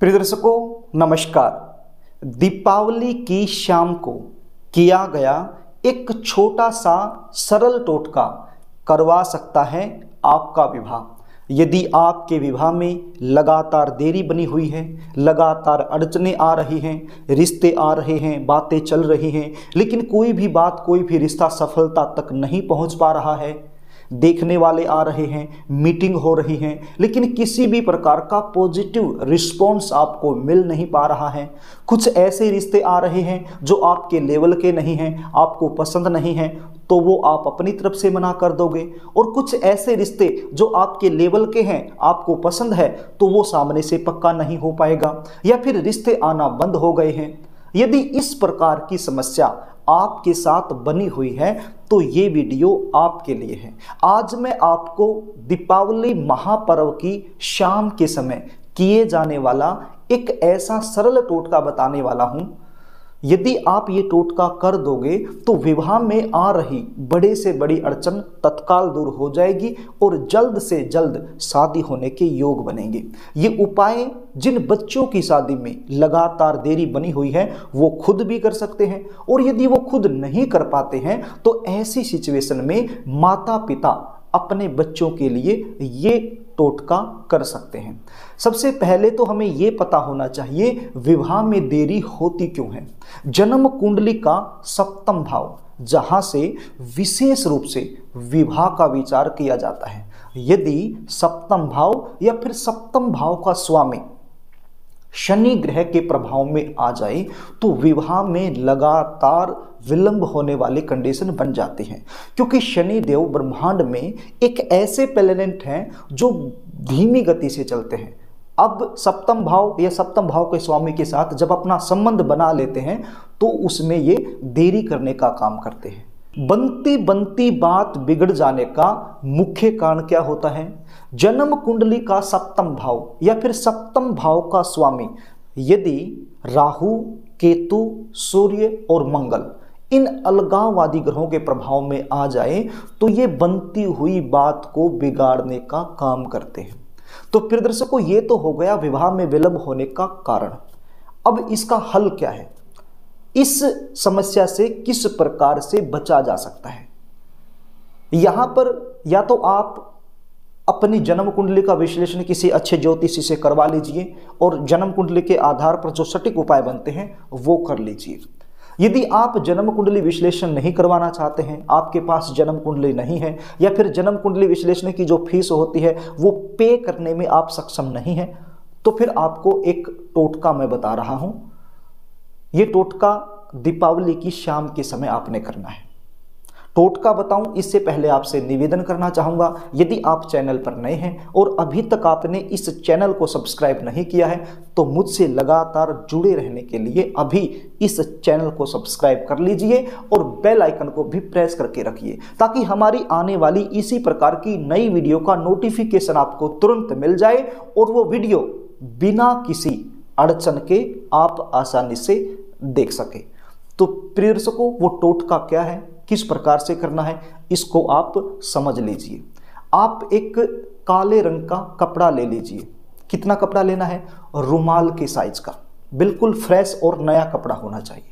प्रिय दर्शकों, नमस्कार। दीपावली की शाम को किया गया एक छोटा सा सरल टोटका करवा सकता है आपका विवाह। यदि आपके विवाह में लगातार देरी बनी हुई है, लगातार अड़चने आ रही हैं, रिश्ते आ रहे हैं, बातें चल रही हैं, लेकिन कोई भी बात, कोई भी रिश्ता सफलता तक नहीं पहुँच पा रहा है देखने वाले आ रहे हैं मीटिंग हो रही है, लेकिन किसी भी प्रकार का पॉजिटिव रिस्पॉन्स आपको मिल नहीं पा रहा है। कुछ ऐसे रिश्ते आ रहे हैं जो आपके लेवल के नहीं हैं, आपको पसंद नहीं हैं तो वो आप अपनी तरफ़ से मना कर दोगे। और कुछ ऐसे रिश्ते जो आपके लेवल के हैं, आपको पसंद है तो वो सामने से पक्का नहीं हो पाएगा, या फिर रिश्ते आना बंद हो गए हैं। यदि इस प्रकार की समस्या आपके साथ बनी हुई है तो ये वीडियो आपके लिए है। आज मैं आपको दीपावली महापर्व की शाम के समय किए जाने वाला एक ऐसा सरल टोटका बताने वाला हूँ यदि आप ये टोटका कर दोगे तो विवाह में आ रही बड़े से बड़ी अड़चन तत्काल दूर हो जाएगी और जल्द से जल्द शादी होने के योग बनेंगे। ये उपाय जिन बच्चों की शादी में लगातार देरी बनी हुई है, वो खुद भी कर सकते हैं। और यदि वो खुद नहीं कर पाते हैं तो ऐसी सिचुएशन में माता पिता अपने बच्चों के लिए ये टोटका कर सकते हैं। सबसे पहले तो हमें यह पता होना चाहिए, विवाह में देरी होती क्यों है? जन्म कुंडली का सप्तम भाव, जहाँ से विशेष रूप से विवाह का विचार किया जाता है। यदि सप्तम भाव या फिर सप्तम भाव का स्वामी शनि ग्रह के प्रभाव में आ जाए तो विवाह में लगातार विलंब होने वाले कंडीशन बन जाते हैं। क्योंकि शनि देव ब्रह्मांड में एक ऐसे प्लेनेट हैं जो धीमी गति से चलते हैं। अब सप्तम भाव या सप्तम भाव के स्वामी के साथ जब अपना संबंध बना लेते हैं तो उसमें ये देरी करने का काम करते हैं। बनती बनती बात बिगड़ जाने का मुख्य कारण क्या होता है? जन्म कुंडली का सप्तम भाव या फिर सप्तम भाव का स्वामी। यदि राहु, केतु, सूर्य और मंगल इन अलगाववादी ग्रहों के प्रभाव में आ जाए तो ये बनती हुई बात को बिगाड़ने का काम करते हैं। तो प्रिय दर्शकों ये तो हो गया विवाह में विलंब होने का कारण। अब इसका हल क्या है? इस समस्या से किस प्रकार से बचा जा सकता है? यहाँ पर या तो आप अपनी जन्म कुंडली का विश्लेषण किसी अच्छे ज्योतिषी से करवा लीजिए और जन्म कुंडली के आधार पर जो सटीक उपाय बनते हैं, वो कर लीजिए। यदि आप जन्म कुंडली विश्लेषण नहीं करवाना चाहते हैं, आपके पास जन्म कुंडली नहीं है, या फिर जन्म कुंडली विश्लेषण की जो फ़ीस होती है, वो पे करने में आप सक्षम नहीं हैं तो फिर आपको एक टोटका मैं बता रहा हूँ। ये टोटका दीपावली की शाम के समय आपने करना है। टोटका बताऊँ, इससे पहले आपसे निवेदन करना चाहूँगा, यदि आप चैनल पर नए हैं और अभी तक आपने इस चैनल को सब्सक्राइब नहीं किया है तो मुझसे लगातार जुड़े रहने के लिए अभी इस चैनल को सब्सक्राइब कर लीजिए और बेल आइकन को भी प्रेस करके रखिए, ताकि हमारी आने वाली इसी प्रकार की नई वीडियो का नोटिफिकेशन आपको तुरंत मिल जाए और वो वीडियो बिना किसी अड़चन के आप आसानी से देख सके। तो प्रिय दर्शकों वो टोटका क्या है? किस प्रकार से करना है? इसको आप समझ लीजिए। आप एक काले रंग का कपड़ा ले लीजिए। कितना कपड़ा लेना है? रुमाल के साइज़ का। बिल्कुल फ्रेश और नया कपड़ा होना चाहिए।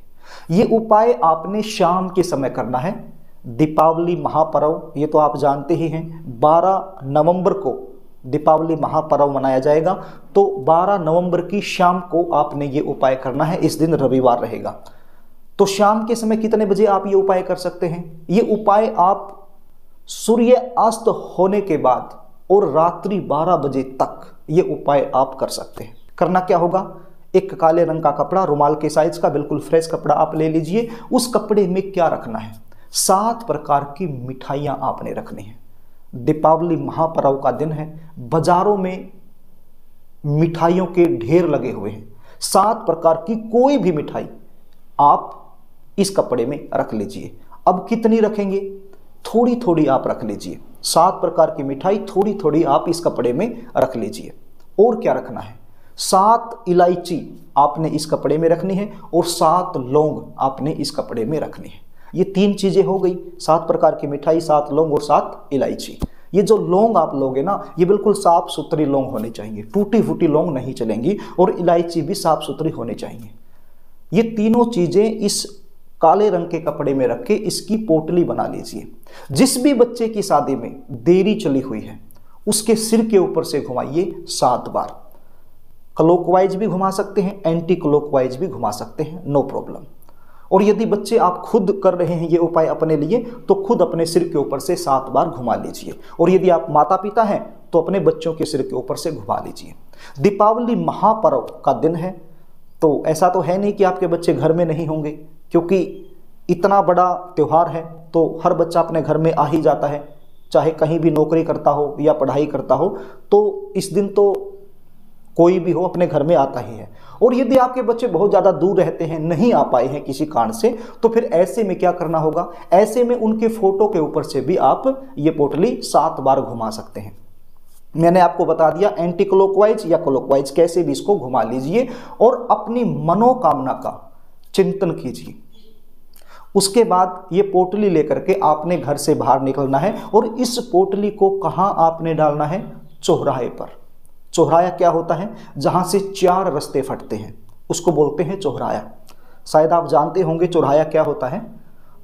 ये उपाय आपने शाम के समय करना है। दीपावली महापर्व, ये तो आप जानते ही हैं 12 नवंबर को दीपावली महापर्व मनाया जाएगा। तो 12 नवंबर की शाम को आपने ये उपाय करना है, इस दिन रविवार रहेगा। तो शाम के समय कितने बजे आप ये उपाय कर सकते हैं? ये उपाय आप सूर्य अस्त होने के बाद और रात्रि 12 बजे तक ये उपाय आप कर सकते हैं। करना क्या होगा? एक काले रंग का कपड़ा, रुमाल के साइज़ का, बिल्कुल फ्रेश कपड़ा आप ले लीजिए। उस कपड़े में क्या रखना है? सात प्रकार की मिठाइयाँ आपने रखनी है। दीपावली महापर्व का दिन है, बाजारों में मिठाइयों के ढेर लगे हुए हैं। सात प्रकार की कोई भी मिठाई आप इस कपड़े में रख लीजिए। अब कितनी रखेंगे? थोड़ी थोड़ी आप रख लीजिए। सात प्रकार की मिठाई थोड़ी थोड़ी आप इस कपड़े में रख लीजिए। और क्या रखना है? सात इलायची आपने इस कपड़े में रखनी है और सात लौंग आपने इस कपड़े में रखनी है। ये तीन चीज़ें हो गई, सात प्रकार की मिठाई, सात लौंग और सात इलायची। ये जो लौंग आप लोगे ना, ये बिल्कुल साफ़ सुथरी लौंग होनी चाहिए। टूटी फूटी लौंग नहीं चलेंगी और इलायची भी साफ़ सुथरी होनी चाहिए। ये तीनों चीज़ें इस काले रंग के कपड़े में रख के इसकी पोटली बना लीजिए। जिस भी बच्चे की शादी में देरी चली हुई है, उसके सिर के ऊपर से घुमाइए सात बार। क्लोकवाइज भी घुमा सकते हैं एंटी क्लोकवाइज भी घुमा सकते हैं नो प्रॉब्लम और यदि बच्चे आप खुद कर रहे हैं ये उपाय अपने लिए तो खुद अपने सिर के ऊपर से सात बार घुमा लीजिए। और यदि आप माता पिता हैं तो अपने बच्चों के सिर के ऊपर से घुमा लीजिए। दीपावली महापर्व का दिन है तो ऐसा तो है नहीं कि आपके बच्चे घर में नहीं होंगे, क्योंकि इतना बड़ा त्यौहार है तो हर बच्चा अपने घर में आ ही जाता है, चाहे कहीं भी नौकरी करता हो या पढ़ाई करता हो। तो इस दिन तो कोई भी हो, अपने घर में आता ही है। और यदि आपके बच्चे बहुत ज़्यादा दूर रहते हैं, नहीं आ पाए हैं किसी कारण से तो फिर ऐसे में क्या करना होगा? ऐसे में उनके फ़ोटो के ऊपर से भी आप ये पोटली सात बार घुमा सकते हैं। मैंने आपको बता दिया एंटी क्लोकवाइज या क्लोकवाइज कैसे भी इसको घुमा लीजिए और अपनी मनोकामना का चिंतन कीजिए। उसके बाद ये पोटली लेकर के आपने घर से बाहर निकलना है और इस पोटली को कहाँ आपने डालना है? चौराहे पर। चौराया क्या होता है? जहाँ से चार रस्ते फटते हैं, उसको बोलते हैं चौहराया। शायद आप जानते होंगे चौराया क्या होता है?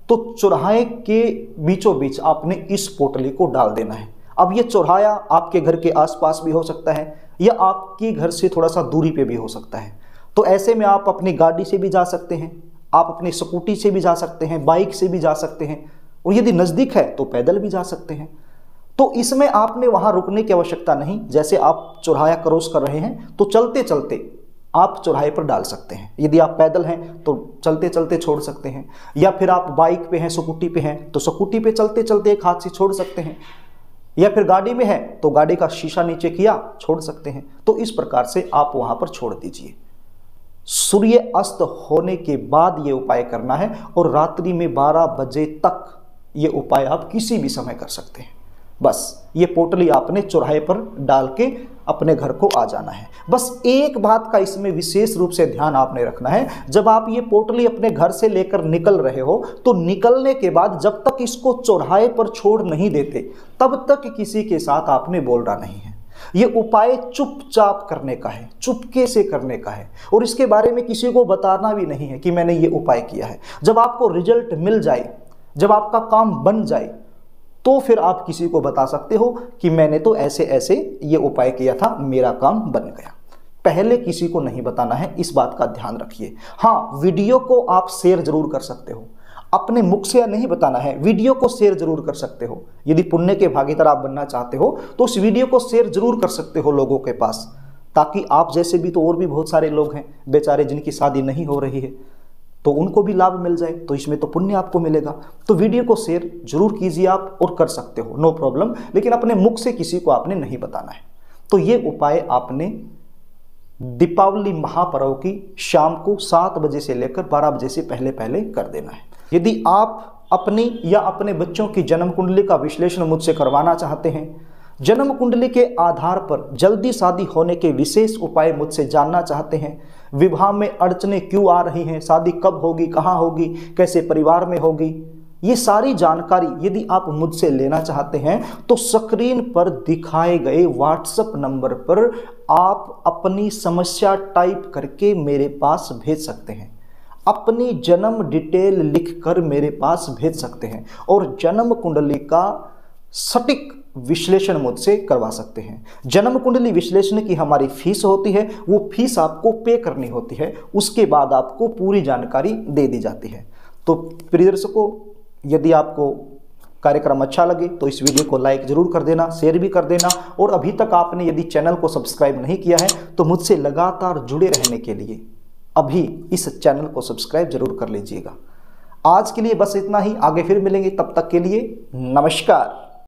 तो चौराहे के बीचों बीच आपने इस पोटली को डाल देना है। अब ये चौराया आपके घर के आसपास भी हो सकता है, या आपके घर से थोड़ा सा दूरी पे भी हो सकता है। तो ऐसे में आप अपनी गाड़ी से भी जा सकते हैं, आप अपनी स्कूटी से भी जा सकते हैं, बाइक से भी जा सकते हैं, और यदि नज़दीक है तो पैदल भी जा सकते हैं। तो इसमें आपने वहाँ रुकने की आवश्यकता नहीं। जैसे आप चौराया क्रॉस कर रहे हैं तो चलते चलते आप चौराहे पर डाल सकते हैं। यदि आप पैदल हैं तो चलते चलते छोड़ सकते हैं। या फिर आप बाइक पे हैं, स्कूटी पे हैं तो स्कूटी पे चलते चलते एक हाथ से छोड़ सकते हैं। या फिर गाड़ी में है तो गाड़ी का शीशा नीचे किया, छोड़ सकते हैं। तो इस प्रकार से आप वहाँ पर छोड़ दीजिए। सूर्य अस्त होने के बाद ये उपाय करना है, और रात्रि में 12 बजे तक ये उपाय आप किसी भी समय कर सकते हैं। बस, ये पोटली आपने चौराहे पर डाल के अपने घर को आ जाना है। बस एक बात का इसमें विशेष रूप से ध्यान आपने रखना है, जब आप ये पोटली अपने घर से लेकर निकल रहे हो तो निकलने के बाद जब तक इसको चौराहे पर छोड़ नहीं देते, तब तक किसी के साथ आपने बोलना नहीं है। ये उपाय चुपचाप करने का है, चुपके से करने का है। और इसके बारे में किसी को बताना भी नहीं है कि मैंने ये उपाय किया है। जब आपको रिज़ल्ट मिल जाए, जब आपका काम बन जाए तो फिर आप किसी को बता सकते हो कि मैंने तो ऐसे ऐसे ये उपाय किया था, मेरा काम बन गया। पहले किसी को नहीं बताना है, इस बात का ध्यान रखिए। हाँ वीडियो को आप शेयर ज़रूर कर सकते हो। अपने मुख से नहीं बताना है, वीडियो को शेयर ज़रूर कर सकते हो। यदि पुण्य के भागीदार आप बनना चाहते हो तो उस वीडियो को शेयर ज़रूर कर सकते हो लोगों के पास, ताकि आप जैसे भी तो और भी बहुत सारे लोग हैं, बेचारे जिनकी शादी नहीं हो रही है। तो उनको भी लाभ मिल जाए तो इसमें तो पुण्य आपको मिलेगा। तो वीडियो को शेयर ज़रूर कीजिए आप और कर सकते हो, नो प्रॉब्लम। लेकिन अपने मुख से किसी को आपने नहीं बताना है। तो ये उपाय आपने दीपावली महापर्व की शाम को सात बजे से लेकर बारह बजे से पहले पहले कर देना है। यदि आप अपनी या अपने बच्चों की जन्म कुंडली का विश्लेषण मुझसे करवाना चाहते हैं, जन्म कुंडली के आधार पर जल्दी शादी होने के विशेष उपाय मुझसे जानना चाहते हैं विवाह में अड़चने क्यों आ रही हैं? शादी कब होगी? कहाँ होगी? कैसे परिवार में होगी? ये सारी जानकारी यदि आप मुझसे लेना चाहते हैं तो स्क्रीन पर दिखाए गए व्हाट्सएप नंबर पर आप अपनी समस्या टाइप करके मेरे पास भेज सकते हैं। अपनी जन्म डिटेल लिखकर मेरे पास भेज सकते हैं। और जन्म कुंडली का सटीक विश्लेषण मुझसे करवा सकते हैं। जन्म कुंडली विश्लेषण की हमारी फ़ीस होती है, वो फ़ीस आपको पे करनी होती है, उसके बाद आपको पूरी जानकारी दे दी जाती है। तो प्रिय दर्शकों यदि आपको कार्यक्रम अच्छा लगे तो इस वीडियो को लाइक ज़रूर कर देना, शेयर भी कर देना, और अभी तक आपने यदि चैनल को सब्सक्राइब नहीं किया है तो मुझसे लगातार जुड़े रहने के लिए अभी इस चैनल को सब्सक्राइब ज़रूर कर लीजिएगा। आज के लिए बस इतना ही, आगे फिर मिलेंगे, तब तक के लिए नमस्कार।